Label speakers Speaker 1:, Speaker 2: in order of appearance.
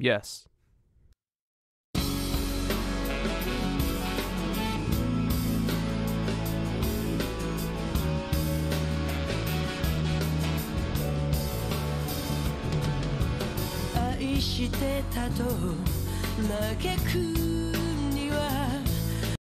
Speaker 1: Yes. "
Speaker 2: 愛してたと嘆く